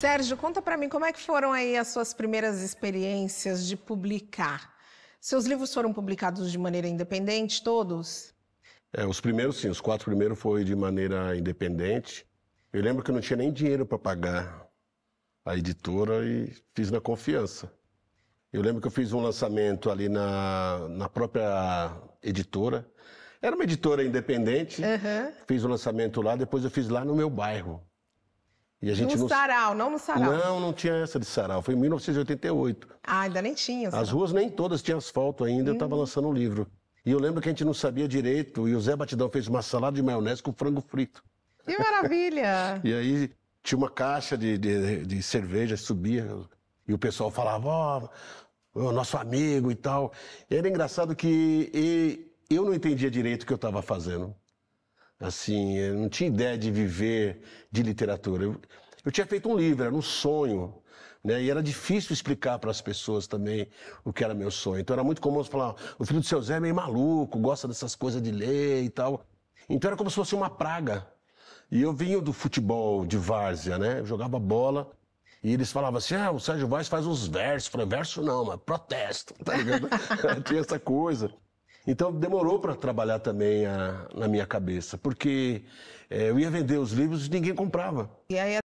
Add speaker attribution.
Speaker 1: Sérgio, conta para mim como é que foram aí as suas primeiras experiências de publicar. Seus livros foram publicados de maneira independente, todos?
Speaker 2: É, os primeiros sim, os quatro primeiros foi de maneira independente. Eu lembro que eu não tinha nem dinheiro para pagar a editora e fiz na confiança. Eu lembro que eu fiz um lançamento ali na, na própria editora. Era uma editora independente,
Speaker 1: Uhum.
Speaker 2: fiz o lançamento lá, depois eu fiz lá no meu bairro. E a gente
Speaker 1: No
Speaker 2: não...
Speaker 1: sarau, não no sarau.
Speaker 2: Não, não tinha essa de sarau. Foi em 1988.
Speaker 1: Ah, ainda nem tinha.
Speaker 2: As ruas nem todas tinham asfalto ainda, eu estava lançando o livro. E eu lembro que a gente não sabia direito, e o Zé Batidão fez uma salada de maionese com frango frito.
Speaker 1: Que maravilha!
Speaker 2: E aí tinha uma caixa de, de, de cerveja, subia, e o pessoal falava, ó, o nosso amigo e tal. E era engraçado que e, eu não entendia direito o que eu estava fazendo. Assim, eu não tinha ideia de viver de literatura. Eu, eu tinha feito um livro, era um sonho. Né? E era difícil explicar para as pessoas também o que era meu sonho. Então era muito comum falar: o filho do seu Zé é meio maluco, gosta dessas coisas de ler e tal. Então era como se fosse uma praga. E eu vinha do futebol de várzea, né? Eu jogava bola. E eles falavam assim: ah, o Sérgio Vaz faz uns versos. Eu falei: verso não, mas protesto, tá ligado? Tinha essa coisa. Então demorou para trabalhar também a, na minha cabeça, porque eh, eu ia vender os livros e ninguém comprava.
Speaker 1: E aí